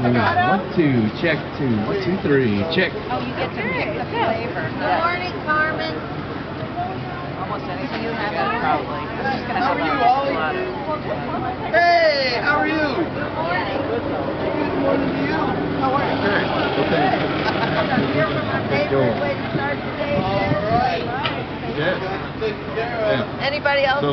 One, two, check, two, one, two, three, check. Oh, you get to pick the flavor. Good morning, Carmen. Almost anything you have, it, probably. I'm just gonna How have are you, a Ollie? lot of. Hey, how are you? Good morning. Good morning to you. How are you? Okay. I'm here for my favorite way to start the day. All right. Yes. Yeah. Anybody else So